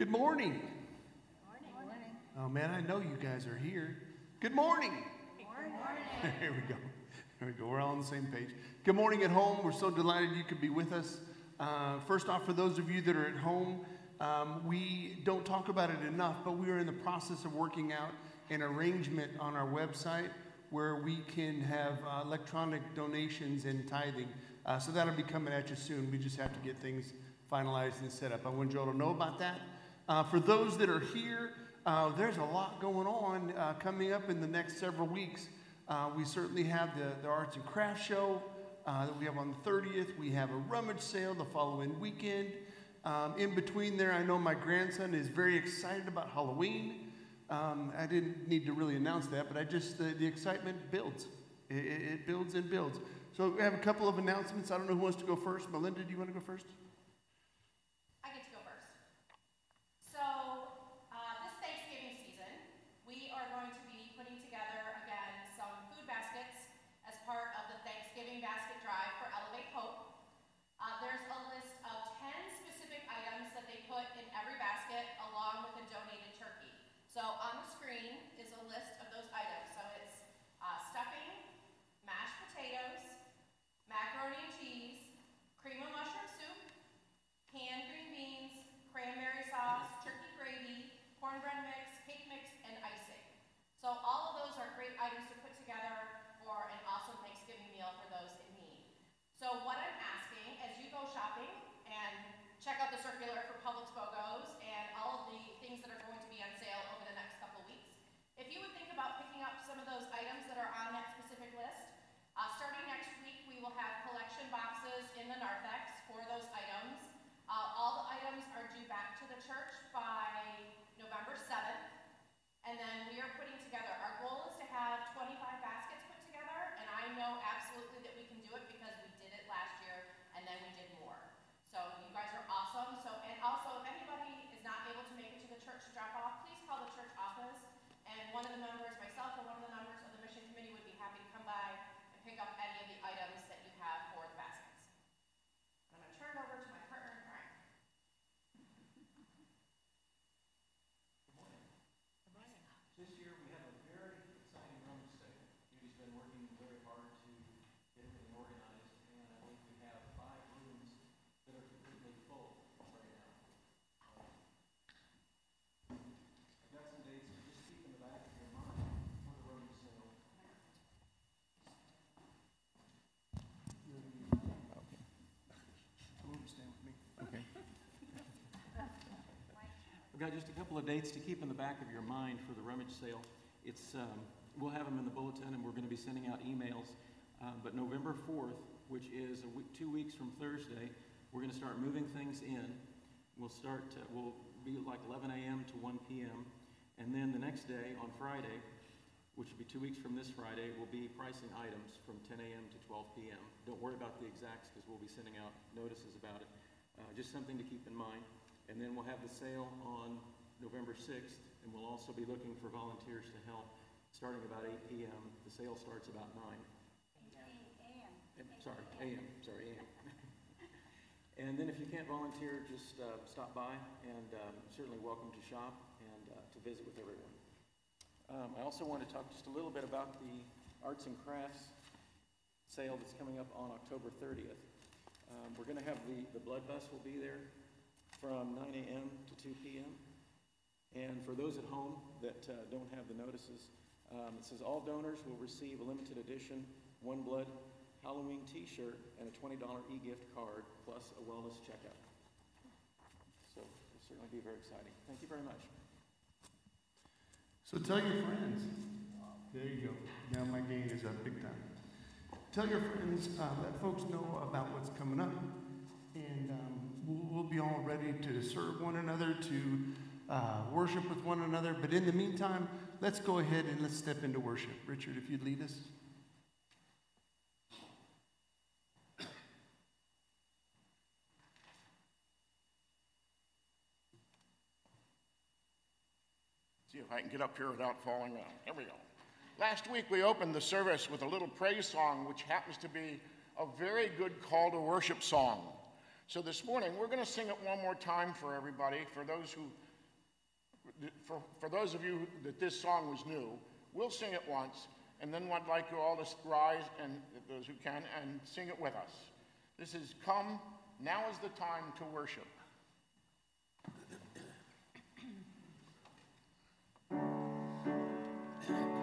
Good morning. Morning. Oh man, I know you guys are here. Good morning. Morning. Here we go. Here we go. We're all on the same page. Good morning at home. We're so delighted you could be with us. Uh, first off, for those of you that are at home, um, we don't talk about it enough, but we are in the process of working out an arrangement on our website where we can have uh, electronic donations and tithing. Uh, so that'll be coming at you soon. We just have to get things finalized and set up. I want you all to know about that. Uh, for those that are here, uh, there's a lot going on uh, coming up in the next several weeks. Uh, we certainly have the, the Arts and Crafts Show uh, that we have on the 30th. We have a rummage sale the following weekend. Um, in between there, I know my grandson is very excited about Halloween. Um, I didn't need to really announce that, but I just, the, the excitement builds. It, it, builds and builds. So we have a couple of announcements. I don't know who wants to go first. Melinda, do you want to go first? I've got just a couple of dates to keep in the back of your mind for the rummage sale. It's, um, we'll have them in the bulletin and we're going to be sending out emails. Uh, but November 4th, which is week, two weeks from Thursday, we're going to start moving things in. We'll start, to, we'll be like 11 a.m. to 1 p.m. And then the next day, on Friday, which will be two weeks from this Friday, will be pricing items from 10 a.m. to 12 p.m. Don't worry about the exacts because we'll be sending out notices about it. Uh, just something to keep in mind. And then we'll have the sale on November 6th, and we'll also be looking for volunteers to help starting about 8 p.m. The sale starts about 9. A.M. Sorry, a.m. Sorry, a.m. and then if you can't volunteer, just uh, stop by, and um, certainly welcome to shop and uh, to visit with everyone. Um, I also want to talk just a little bit about the arts and crafts sale that's coming up on October 30th. Um, we're going to have the, the blood bus will be there from 9 a.m. to 2 p.m. And for those at home that uh, don't have the notices, um, it says all donors will receive a limited edition One Blood Halloween t-shirt and a $20 e-gift card plus a wellness checkup. So it'll certainly be very exciting. Thank you very much. So tell your friends. There you go. Now my gain is up big time. Tell your friends, uh, let folks know about what's coming up. And um, we'll, be all ready to serve one another, to uh, worship with one another. But in the meantime, let's go ahead and let's step into worship. Richard, if you'd lead us. See if I can get up here without falling down. There we go. Last week we opened the service with a little praise song, which happens to be a very good call to worship song. So this morning, we're going to sing it one more time for everybody, for those who for, for those of you that this song was new, we'll sing it once, and then I'd like you all to rise, and those who can, and sing it with us. This is Come, Now is the Time to Worship.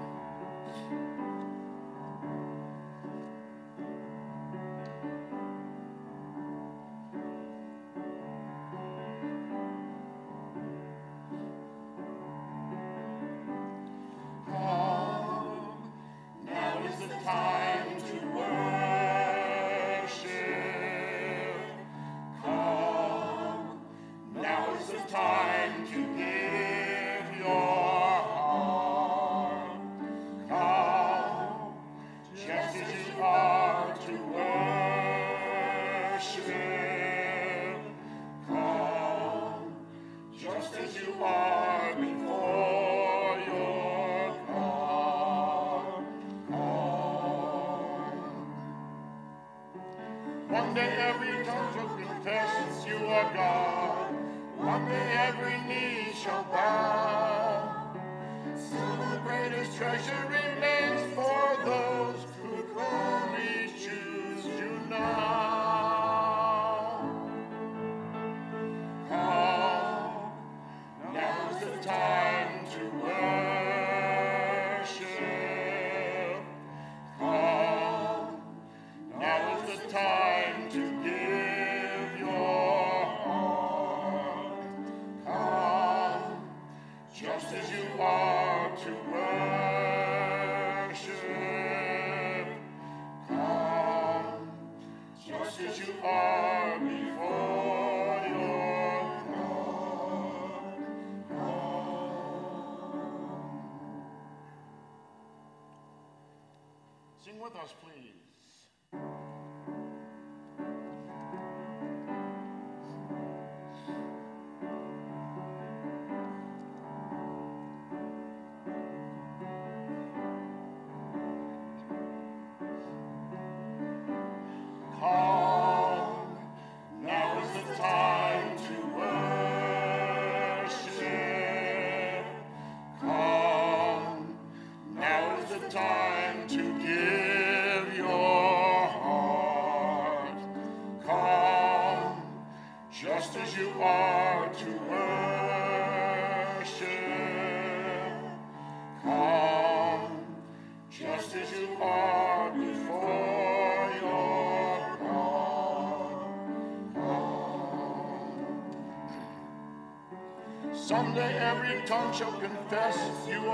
confess you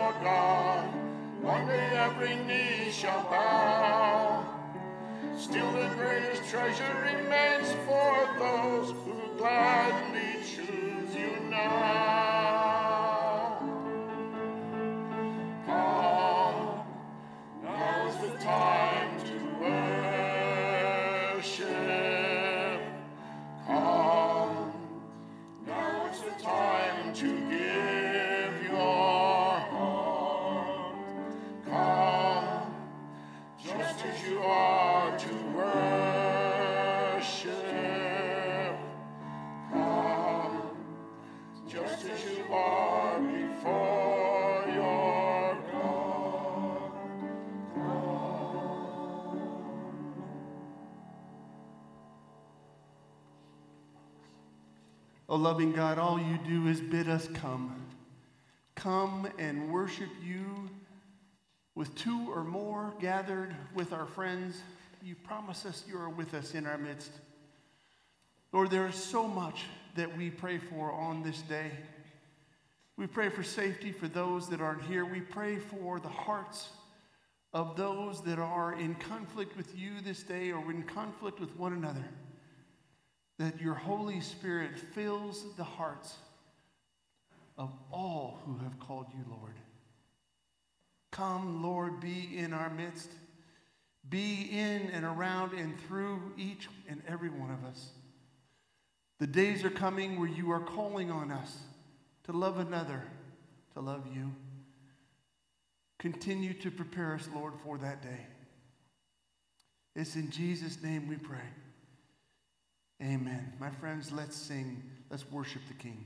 Oh, loving God, all you do is bid us come. Come and worship you with two or more gathered with our friends. You promise us you are with us in our midst. Lord, there is so much that we pray for on this day. We pray for safety for those that aren't here. We pray for the hearts of those that are in conflict with you this day or in conflict with one another that your Holy Spirit fills the hearts of all who have called you Lord. Come, Lord, be in our midst. Be in and around and through each and every one of us. The days are coming where you are calling on us to love another, to love you. Continue to prepare us, Lord, for that day. It's in Jesus' name we pray. Amen. My friends, let's sing. Let's worship the King.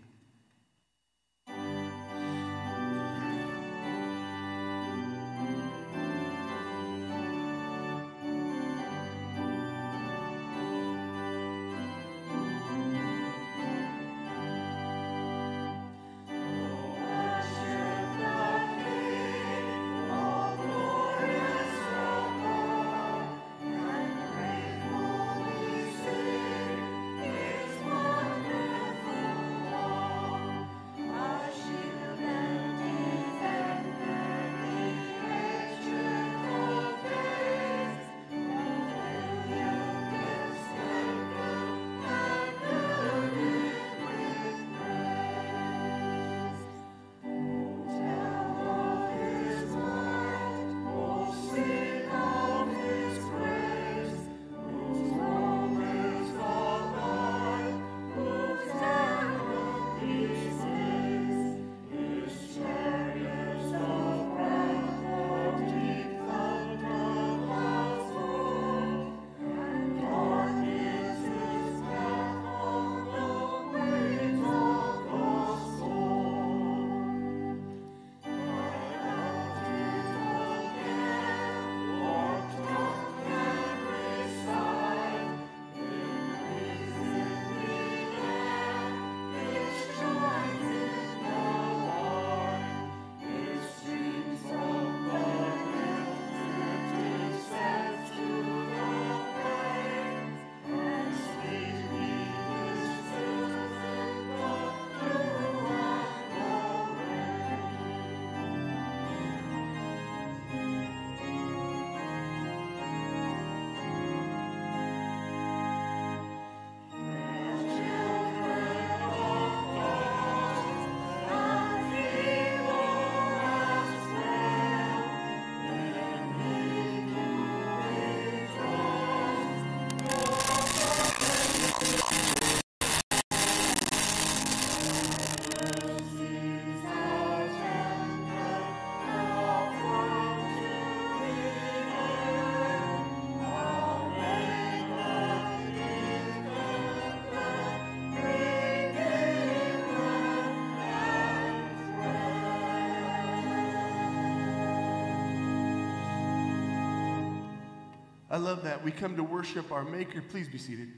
I love that. We come to worship our Maker. Please be seated.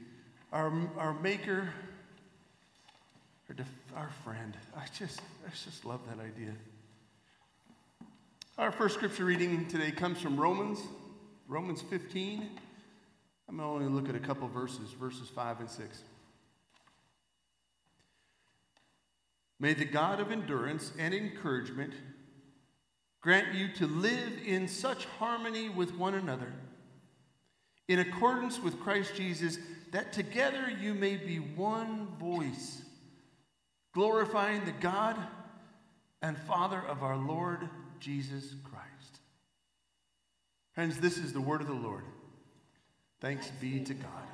Our, our Maker, our, def, our friend. I just, I just love that idea. Our first scripture reading today comes from Romans, Romans 15. I'm going to only look at a couple verses, verses 5 and 6. May the God of endurance and encouragement grant you to live in such harmony with one another in accordance with Christ Jesus, that together you may be one voice, glorifying the God and Father of our Lord Jesus Christ. Friends, this is the word of the Lord. Thanks be to God.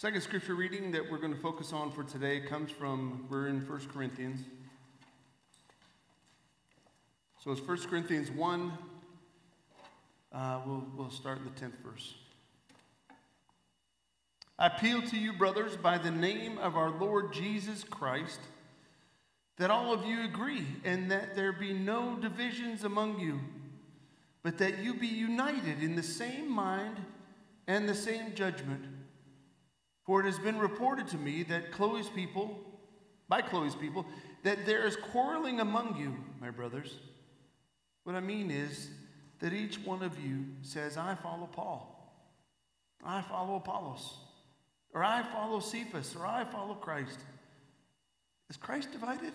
Second scripture reading that we're going to focus on for today comes from, we're in 1 Corinthians. So it's 1 Corinthians 1. Uh, we'll, we'll start in the 10th verse. I appeal to you, brothers, by the name of our Lord Jesus Christ, that all of you agree and that there be no divisions among you, but that you be united in the same mind and the same judgment. For it has been reported to me that Chloe's people, by Chloe's people, that there is quarreling among you, my brothers. What I mean is that each one of you says, I follow Paul, I follow Apollos, or I follow Cephas, or I follow Christ. Is Christ divided?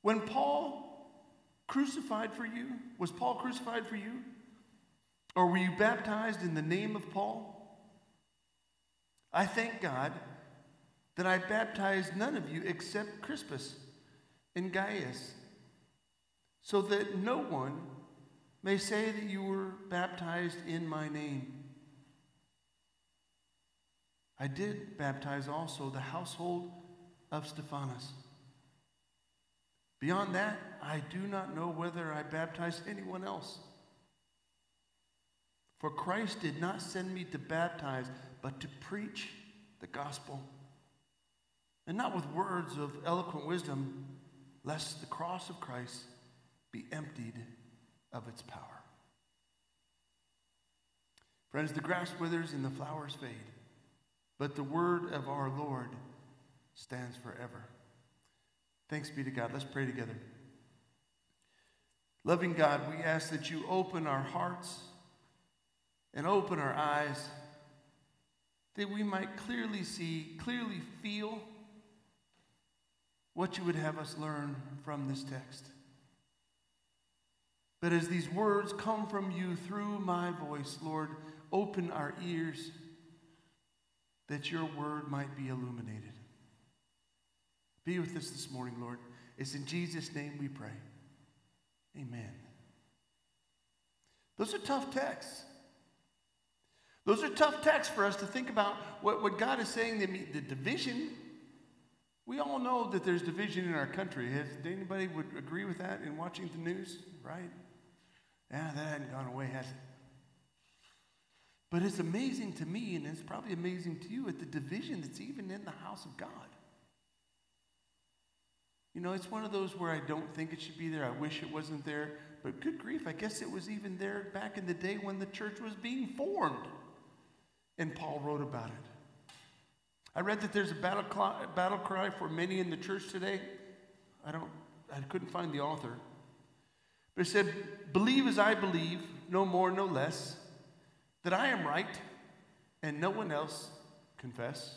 When Paul crucified for you, was Paul crucified for you? Or were you baptized in the name of Paul? I thank God that I baptized none of you except Crispus, and Gaius, so that no one may say that you were baptized in my name. I did baptize also the household of Stephanas. Beyond that, I do not know whether I baptized anyone else. For Christ did not send me to baptize, but to preach the gospel. And not with words of eloquent wisdom, lest the cross of Christ be emptied of its power. Friends, the grass withers and the flowers fade, but the word of our Lord stands forever. Thanks be to God. Let's pray together. Loving God, we ask that you open our hearts and open our eyes that we might clearly see, clearly feel what you would have us learn from this text. But as these words come from you through my voice, Lord, open our ears that your word might be illuminated. Be with us this morning, Lord. It's in Jesus' name we pray. Amen. Those are tough texts. Those are tough texts for us to think about what, what God is saying, the, the division. We all know that there's division in our country. Has anybody would agree with that in watching the news, right? Yeah, that hadn't gone away, has it? But it's amazing to me, and it's probably amazing to you, at the division that's even in the house of God. You know, it's one of those where I don't think it should be there. I wish it wasn't there. But good grief, I guess it was even there back in the day when the church was being formed. And Paul wrote about it. I read that there's a battle cry, battle cry for many in the church today. I don't, I couldn't find the author. But it said, Believe as I believe, no more, no less, that I am right and no one else confess.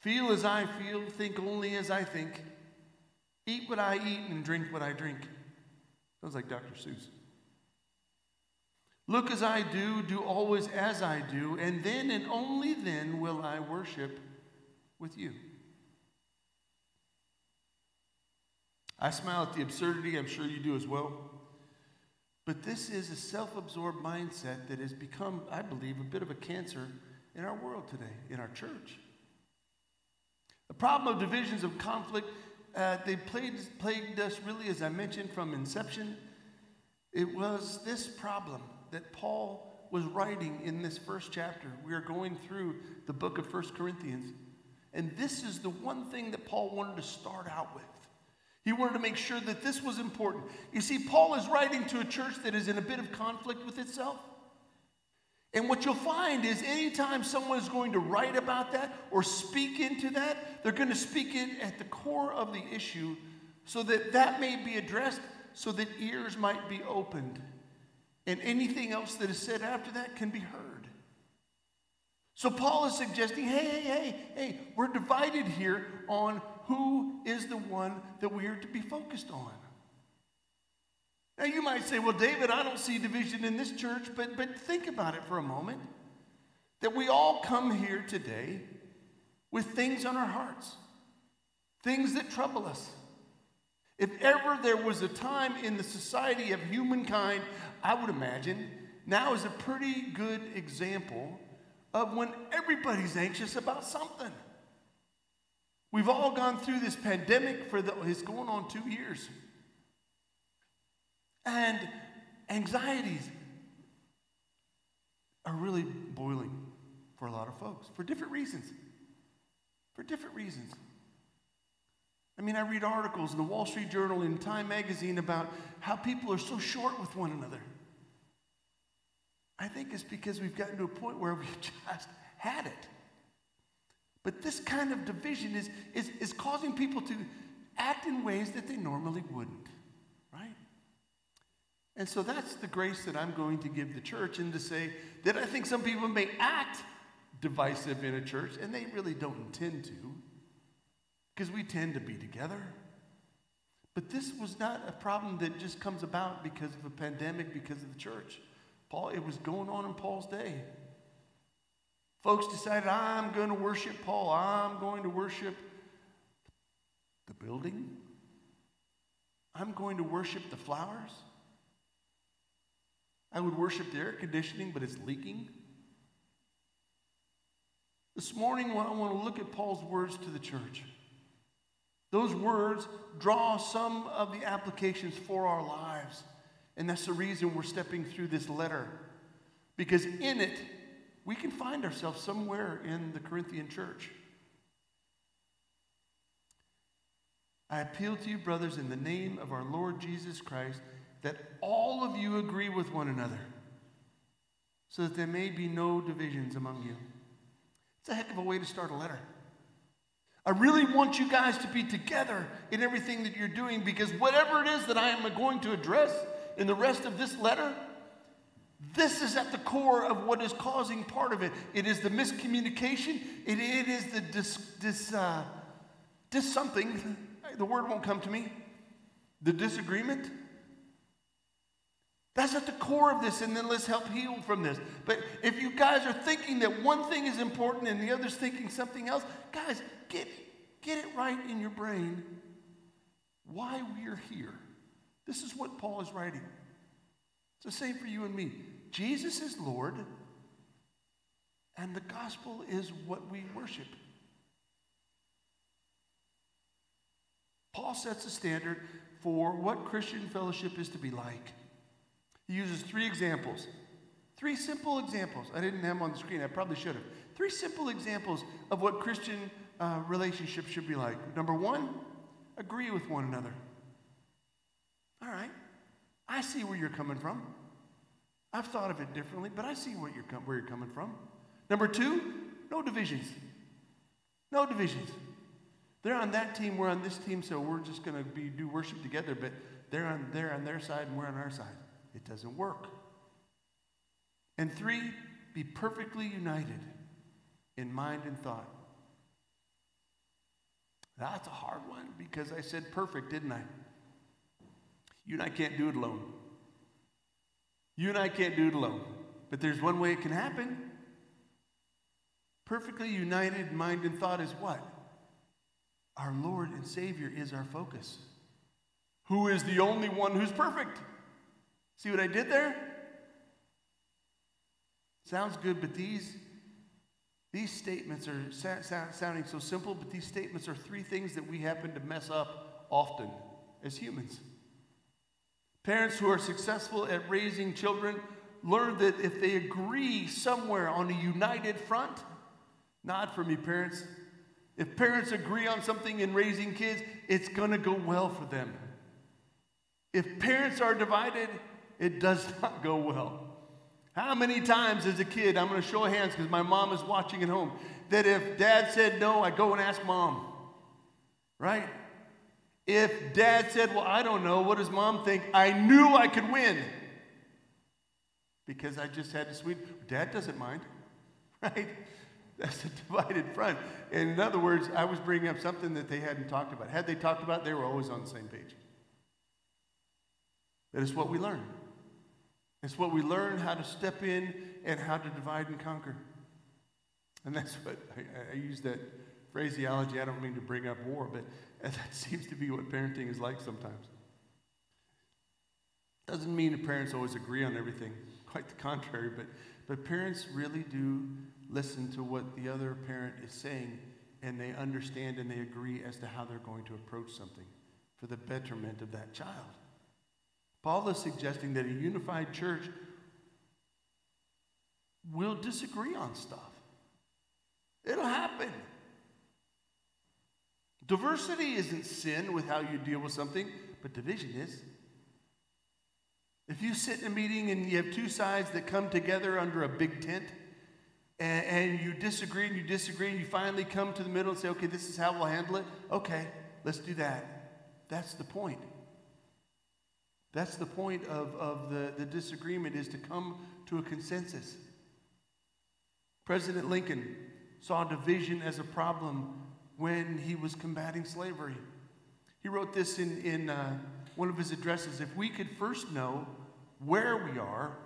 Feel as I feel, think only as I think. Eat what I eat and drink what I drink. Sounds like Dr. Seuss. Look as I do, do always as I do, and then and only then will I worship with you. I smile at the absurdity, I'm sure you do as well. But this is a self absorbed mindset that has become, I believe, a bit of a cancer in our world today, in our church. The problem of divisions of conflict, uh, they plagued, plagued us really, as I mentioned, from inception. It was this problem that Paul was writing in this first chapter. We are going through the book of First Corinthians. And this is the one thing that Paul wanted to start out with. He wanted to make sure that this was important. You see, Paul is writing to a church that is in a bit of conflict with itself. And what you'll find is anytime someone is going to write about that or speak into that, they're going to speak it at the core of the issue so that that may be addressed, so that ears might be opened. And anything else that is said after that can be heard. So Paul is suggesting hey, hey, hey, hey, we're divided here on who is the one that we are to be focused on. Now, you might say, well, David, I don't see division in this church, but, but think about it for a moment. That we all come here today with things on our hearts, things that trouble us. If ever there was a time in the society of humankind, I would imagine now is a pretty good example of when everybody's anxious about something. We've all gone through this pandemic for the, it's going on two years and anxieties are really boiling for a lot of folks for different reasons. For different reasons. I mean, I read articles in the Wall Street Journal and Time Magazine about how people are so short with one another. I think it's because we've gotten to a point where we've just had it. But this kind of division is, is, is causing people to act in ways that they normally wouldn't. Right? And so that's the grace that I'm going to give the church and to say that I think some people may act divisive in a church and they really don't intend to because we tend to be together. But this was not a problem that just comes about because of a pandemic, because of the church. Paul, it was going on in Paul's day. Folks decided, I'm going to worship Paul. I'm going to worship the building? I'm going to worship the flowers? I would worship the air conditioning, but it's leaking? This morning, I want to look at Paul's words to the church. Those words draw some of the applications for our lives. And that's the reason we're stepping through this letter. Because in it, we can find ourselves somewhere in the Corinthian church. I appeal to you, brothers, in the name of our Lord Jesus Christ, that all of you agree with one another, so that there may be no divisions among you. It's a heck of a way to start a letter. I really want you guys to be together in everything that you're doing because whatever it is that I am going to address in the rest of this letter, this is at the core of what is causing part of it. It is the miscommunication, it, it is the dis, dis, uh, dis something, the word won't come to me, the disagreement. That's at the core of this, and then let's help heal from this. But if you guys are thinking that one thing is important and the other's thinking something else, guys, get, get it right in your brain why we are here. This is what Paul is writing. It's the same for you and me. Jesus is Lord, and the gospel is what we worship. Paul sets a standard for what Christian fellowship is to be like. He uses three examples. Three simple examples. I didn't have them on the screen. I probably should have. Three simple examples of what Christian uh, relationship should be like. Number one, agree with one another. All right. I see where you're coming from. I've thought of it differently, but I see where you're, com- where you're coming from. Number two, no divisions. No divisions. They're on that team, we're on this team, so we're just going to be do worship together, but they're on, they're on their side and we're on our side. It doesn't work. And three, be perfectly united in mind and thought. That's a hard one because I said perfect, didn't I? You and I can't do it alone. You and I can't do it alone. But there's one way it can happen. Perfectly united mind and thought is what? Our Lord and Savior is our focus. Who is the only one who's perfect? See what I did there? Sounds good, but these, these statements are sa- sa- sounding so simple, but these statements are three things that we happen to mess up often as humans. Parents who are successful at raising children learn that if they agree somewhere on a united front, nod for me, parents. If parents agree on something in raising kids, it's going to go well for them. If parents are divided, it does not go well. How many times as a kid, I'm going to show hands because my mom is watching at home, that if dad said no, I go and ask mom, right? If dad said, Well, I don't know, what does mom think? I knew I could win because I just had to sweet. Dad doesn't mind, right? That's a divided front. And in other words, I was bringing up something that they hadn't talked about. Had they talked about, it, they were always on the same page. That is what we learn. It's what we learn how to step in and how to divide and conquer. And that's what I, I use that phraseology. I don't mean to bring up war, but that seems to be what parenting is like sometimes. Doesn't mean that parents always agree on everything, quite the contrary, but, but parents really do listen to what the other parent is saying and they understand and they agree as to how they're going to approach something for the betterment of that child. Paul is suggesting that a unified church will disagree on stuff. It'll happen. Diversity isn't sin with how you deal with something, but division is. If you sit in a meeting and you have two sides that come together under a big tent, and, and, you disagree and you disagree, and you finally come to the middle and say, okay, this is how we'll handle it. Okay, let's do that. That's the point. That's the point of, of the, the disagreement is to come to a consensus. President Lincoln saw division as a problem when he was combating slavery. He wrote this in, in uh, one of his addresses If we could first know where we are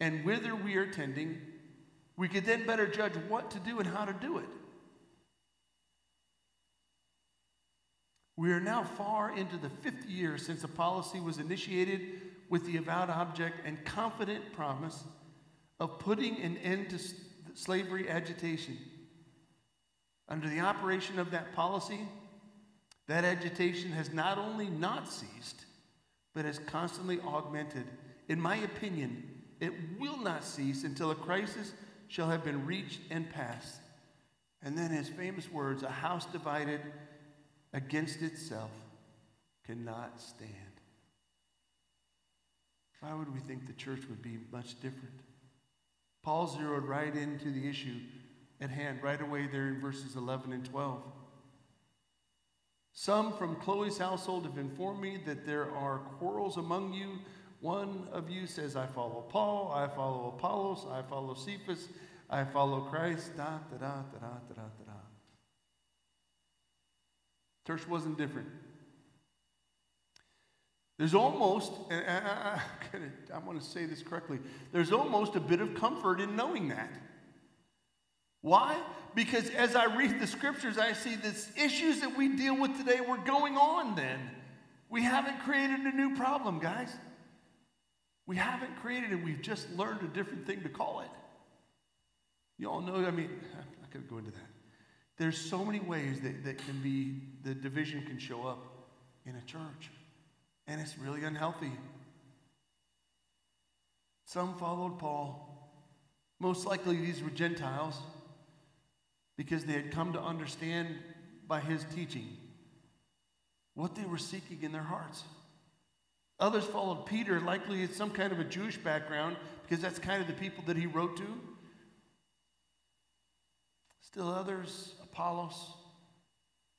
and whither we are tending, we could then better judge what to do and how to do it. We are now far into the fifth year since the policy was initiated with the avowed object and confident promise of putting an end to slavery agitation. Under the operation of that policy, that agitation has not only not ceased, but has constantly augmented. In my opinion, it will not cease until a crisis shall have been reached and passed. And then his famous words a house divided against itself cannot stand. Why would we think the church would be much different? Paul zeroed right into the issue at hand, right away there in verses 11 and 12. Some from Chloe's household have informed me that there are quarrels among you. One of you says, I follow Paul, I follow Apollos, I follow Cephas, I follow Christ. Da, da, da, da, da, da. Church wasn't different. There's almost, and I, I, I want to say this correctly, there's almost a bit of comfort in knowing that. Why? Because as I read the scriptures, I see these issues that we deal with today were going on then. We haven't created a new problem, guys. We haven't created it, we've just learned a different thing to call it. You all know, I mean, I'm not go into that. There's so many ways that, that can be, the division can show up in a church. And it's really unhealthy. Some followed Paul. Most likely, these were Gentiles because they had come to understand by his teaching what they were seeking in their hearts. Others followed Peter, likely it's some kind of a Jewish background, because that's kind of the people that he wrote to. Still others, Apollos,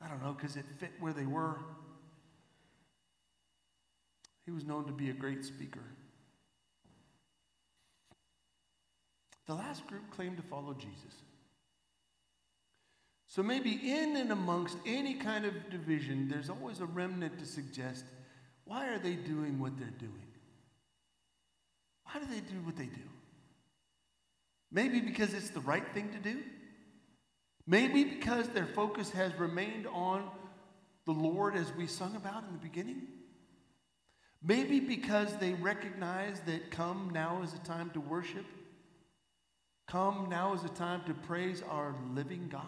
I don't know, because it fit where they were. He was known to be a great speaker. The last group claimed to follow Jesus. So maybe in and amongst any kind of division, there's always a remnant to suggest why are they doing what they're doing? Why do they do what they do? Maybe because it's the right thing to do. Maybe because their focus has remained on the Lord as we sung about in the beginning. Maybe because they recognize that come now is a time to worship. Come now is a time to praise our living God.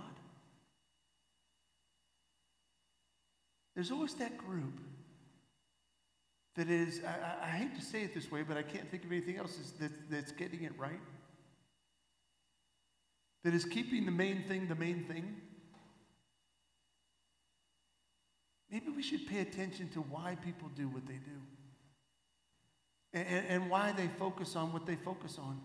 There's always that group that is, I, I, hate to say it this way, but I can't think of anything else that, that's getting it right. That is keeping the main thing the main thing. Maybe we should pay attention to why people do what they do and, and why they focus on what they focus on.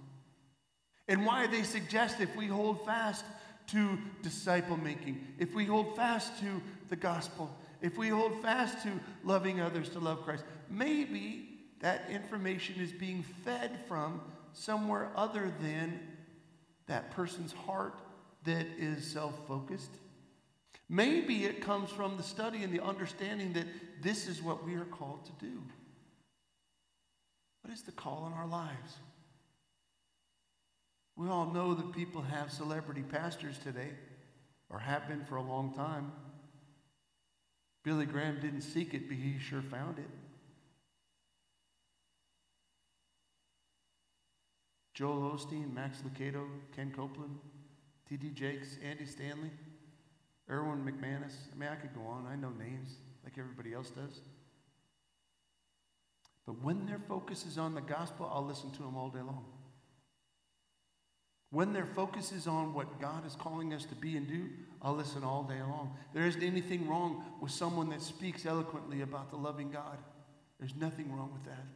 And why they suggest if we hold fast to disciple making, if we hold fast to the gospel, if we hold fast to loving others to love Christ, maybe that information is being fed from somewhere other than that person's heart that is self focused. Maybe it comes from the study and the understanding that this is what we are called to do. What is the call in our lives? We all know that people have celebrity pastors today, or have been for a long time. Billy Graham didn't seek it, but he sure found it. Joel Osteen, Max Lucado, Ken Copeland, T.D. Jakes, Andy Stanley, Erwin McManus. I mean, I could go on. I know names like everybody else does. But when their focus is on the gospel, I'll listen to them all day long. When their focus is on what God is calling us to be and do, I'll listen all day long. There isn't anything wrong with someone that speaks eloquently about the loving God. There's nothing wrong with that.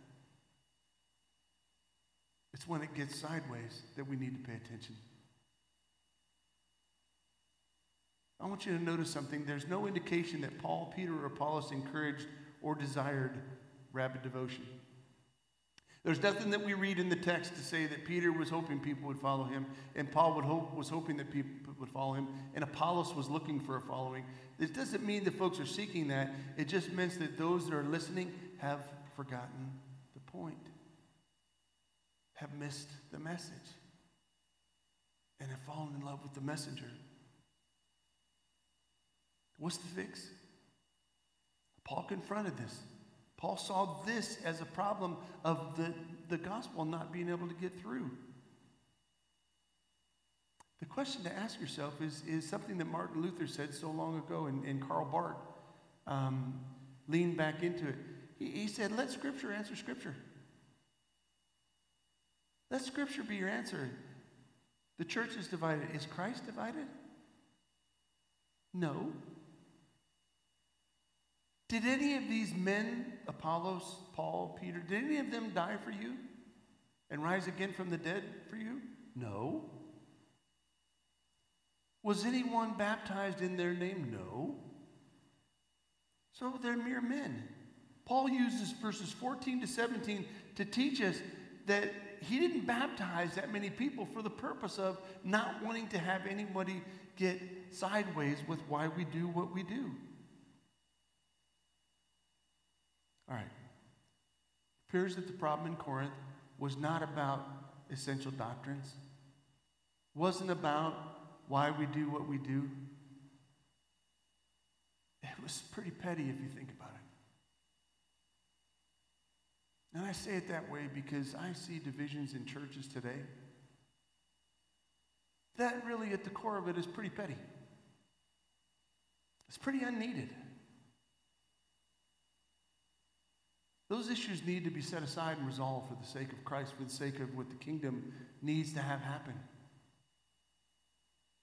It's when it gets sideways that we need to pay attention. I want you to notice something. There's no indication that Paul, Peter, or Apollos encouraged or desired rabid devotion. There's nothing that we read in the text to say that Peter was hoping people would follow him, and Paul would hope, was hoping that people would follow him, and Apollos was looking for a following. This doesn't mean that folks are seeking that. It just means that those that are listening have forgotten the point, have missed the message, and have fallen in love with the messenger. What's the fix? Paul confronted this. Paul saw this as a problem of the, the gospel not being able to get through. The question to ask yourself is, is something that Martin Luther said so long ago, and, and Karl Barth um, leaned back into it. He, he said, Let Scripture answer Scripture. Let Scripture be your answer. The church is divided. Is Christ divided? No. Did any of these men, Apollos, Paul, Peter, did any of them die for you and rise again from the dead for you? No. Was anyone baptized in their name? No. So they're mere men. Paul uses verses 14 to 17 to teach us that he didn't baptize that many people for the purpose of not wanting to have anybody get sideways with why we do what we do. All right. It appears that the problem in Corinth was not about essential doctrines, wasn't about why we do what we do. It was pretty petty if you think about it. And I say it that way because I see divisions in churches today. That really, at the core of it, is pretty petty. It's pretty unneeded. Those issues need to be set aside and resolved for the sake of Christ, for the sake of what the kingdom needs to have happen.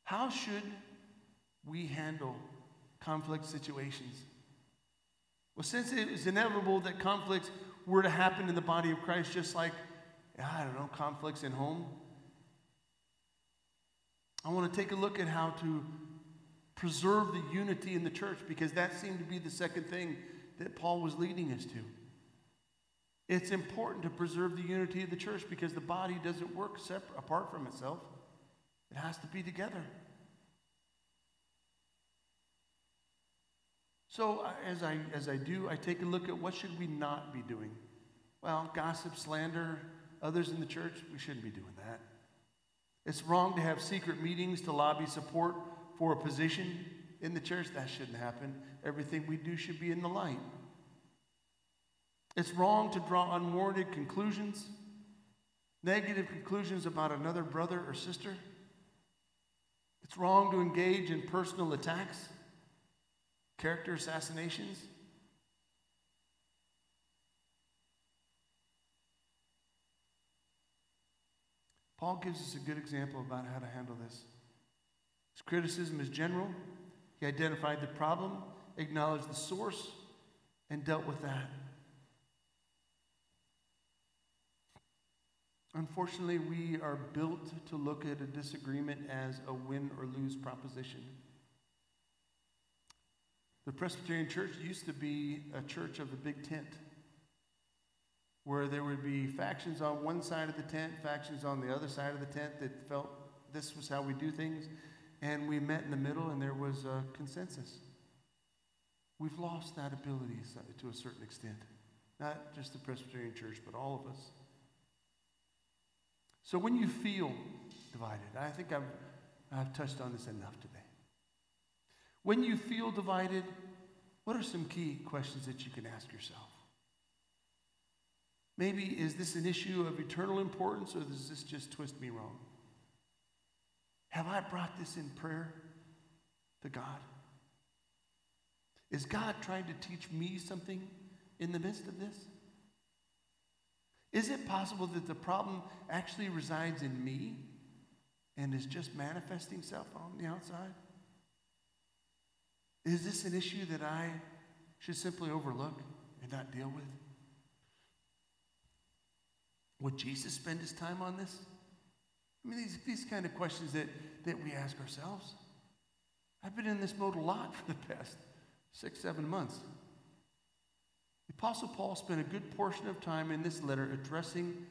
How should we handle conflict situations? Well, since it is inevitable that conflicts were to happen in the body of Christ, just like, I don't know, conflicts in home, I want to take a look at how to preserve the unity in the church because that seemed to be the second thing that Paul was leading us to. It's important to preserve the unity of the church because the body doesn't work separate, apart from itself. It has to be together. So uh, as I, as I do, I take a look at what should we not be doing. Well, gossip, slander, others in the church, we shouldn't be doing that. It's wrong to have secret meetings to lobby support for a position in the church. That shouldn't happen. Everything we do should be in the light. It's wrong to draw unwarranted conclusions, negative conclusions about another brother or sister. It's wrong to engage in personal attacks character assassinations. Paul gives us a good example about how to handle this. His criticism is general. He identified the problem, acknowledged the source, and dealt with that. Unfortunately, we are built to look at a disagreement as a win or lose proposition. The Presbyterian Church used to be a church of the big tent, where there would be factions on one side of the tent, factions on the other side of the tent that felt this was how we do things, and we met in the middle and there was a consensus. We've lost that ability to a certain extent. Not just the Presbyterian Church, but all of us. So when you feel divided, I think I've, I've touched on this enough today. When you feel divided, what are some key questions that you can ask yourself? Maybe is this an issue of eternal importance or does this just twist me wrong? Have I brought this in prayer to God? Is God trying to teach me something in the midst of this? Is it possible that the problem actually resides in me and is just manifesting itself on the outside? Is this an issue that I should simply overlook and not deal with? Would Jesus spend his time on this? I mean, these, these kind of questions that, that we ask ourselves. I've been in this mode a lot for the past six, seven months. The Apostle Paul spent a good portion of time in this letter addressing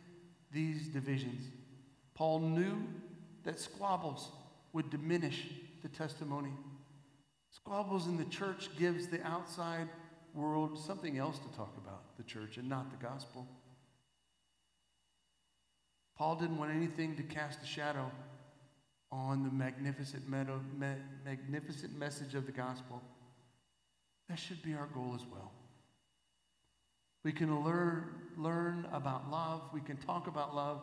these divisions. Paul knew that squabbles would diminish the testimony Squabbles in the church gives the outside world something else to talk about the church and not the gospel. Paul didn't want anything to cast a shadow on the magnificent, magnificent message of the gospel. That should be our goal as well. We can learn, learn about love, we can talk about love,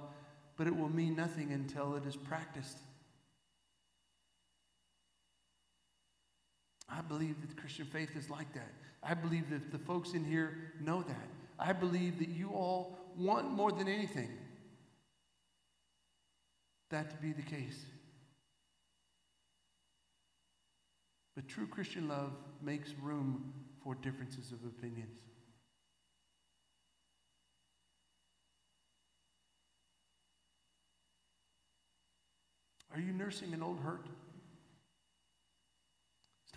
but it will mean nothing until it is practiced. I believe that the Christian faith is like that. I believe that the folks in here know that. I believe that you all want more than anything that to be the case. But true Christian love makes room for differences of opinions. Are you nursing an old hurt?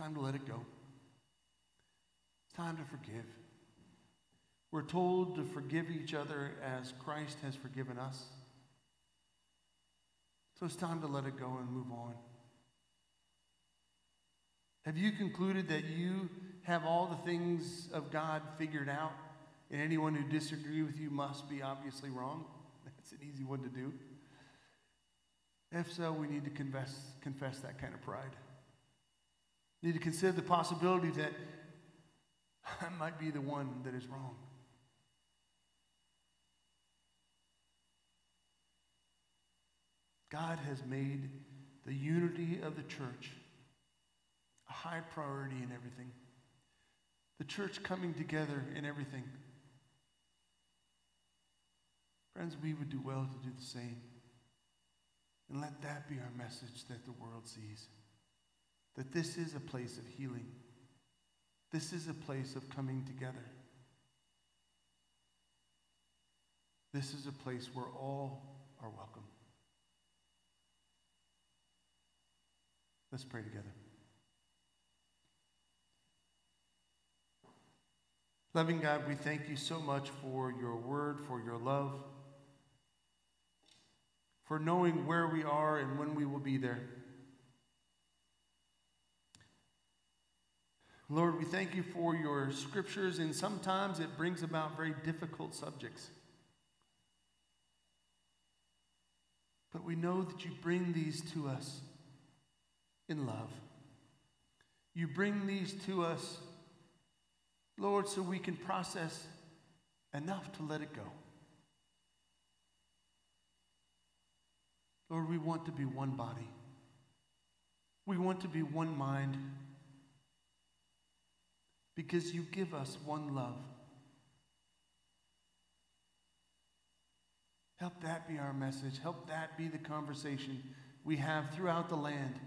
Time to let it go. It's time to forgive. We're told to forgive each other as Christ has forgiven us. So it's time to let it go and move on. Have you concluded that you have all the things of God figured out, and anyone who disagrees with you must be obviously wrong? That's an easy one to do. If so, we need to confess, confess that kind of pride. Need to consider the possibility that I might be the one that is wrong. God has made the unity of the church a high priority in everything. The church coming together in everything. Friends, we would do well to do the same. And let that be our message that the world sees. That this is a place of healing. This is a place of coming together. This is a place where all are welcome. Let's pray together. Loving God, we thank you so much for your word, for your love, for knowing where we are and when we will be there. Lord, we thank you for your scriptures, and sometimes it brings about very difficult subjects. But we know that you bring these to us in love. You bring these to us, Lord, so we can process enough to let it go. Lord, we want to be one body. We want to be one mind because you give us one love. Help that be our message. Help that be the conversation we have throughout the land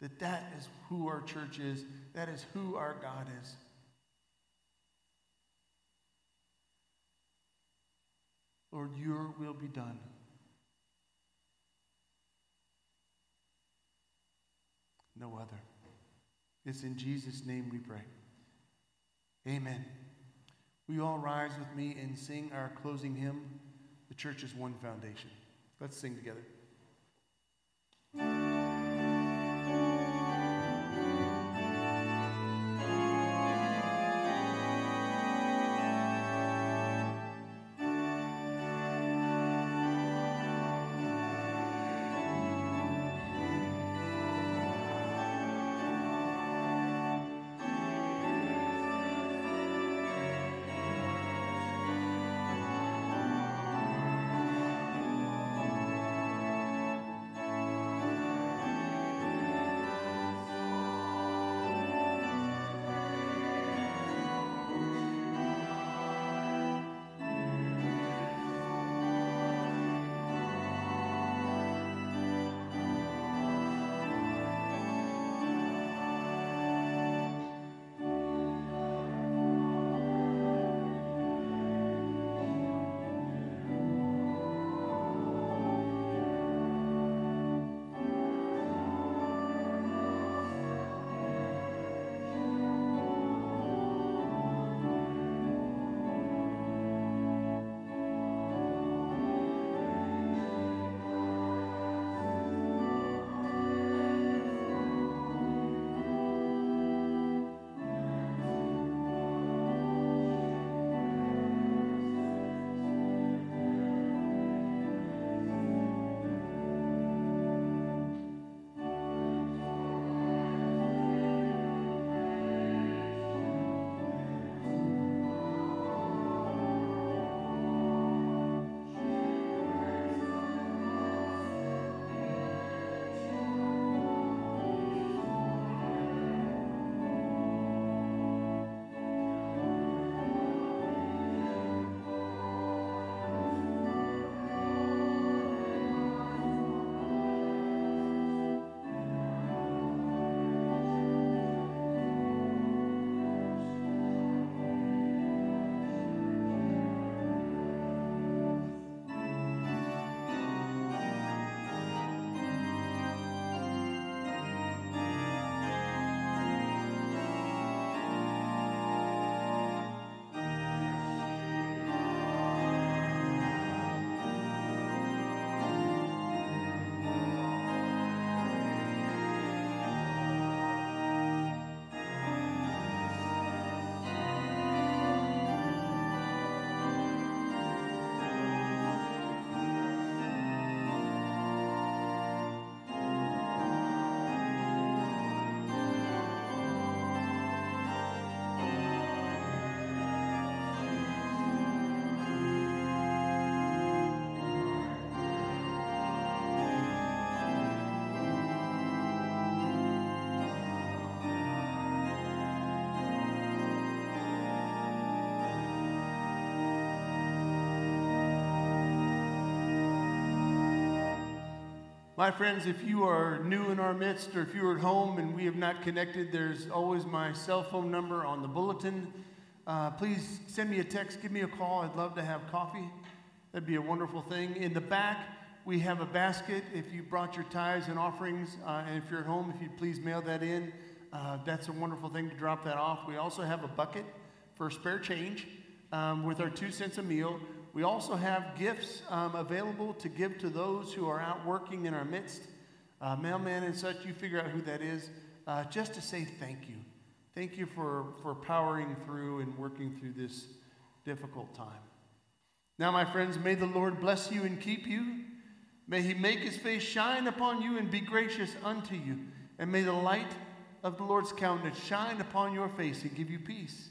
that that is who our church is, that is who our God is. Lord, your will be done. No other. It's in Jesus' name we pray. Amen. Will you all rise with me and sing our closing hymn, The Church is One Foundation? Let's sing together. My friends, if you are new in our midst or if you're at home and we have not connected, there's always my cell phone number on the bulletin. Uh, please send me a text, give me a call. I'd love to have coffee. That'd be a wonderful thing. In the back, we have a basket. If you brought your tithes and offerings, uh, and if you're at home, if you'd please mail that in, uh, that's a wonderful thing to drop that off. We also have a bucket for spare change um, with our two cents a meal. We also have gifts um, available to give to those who are out working in our midst, uh, mailman and such. You figure out who that is, uh, just to say thank you. Thank you for, for powering through and working through this difficult time. Now, my friends, may the Lord bless you and keep you. May he make his face shine upon you and be gracious unto you. And may the light of the Lord's countenance shine upon your face and give you peace.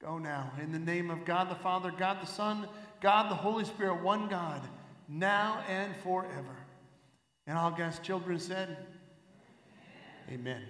Go now in the name of God the Father, God the Son, God the Holy Spirit, one God, now and forever. And all God's children said, Amen. Amen.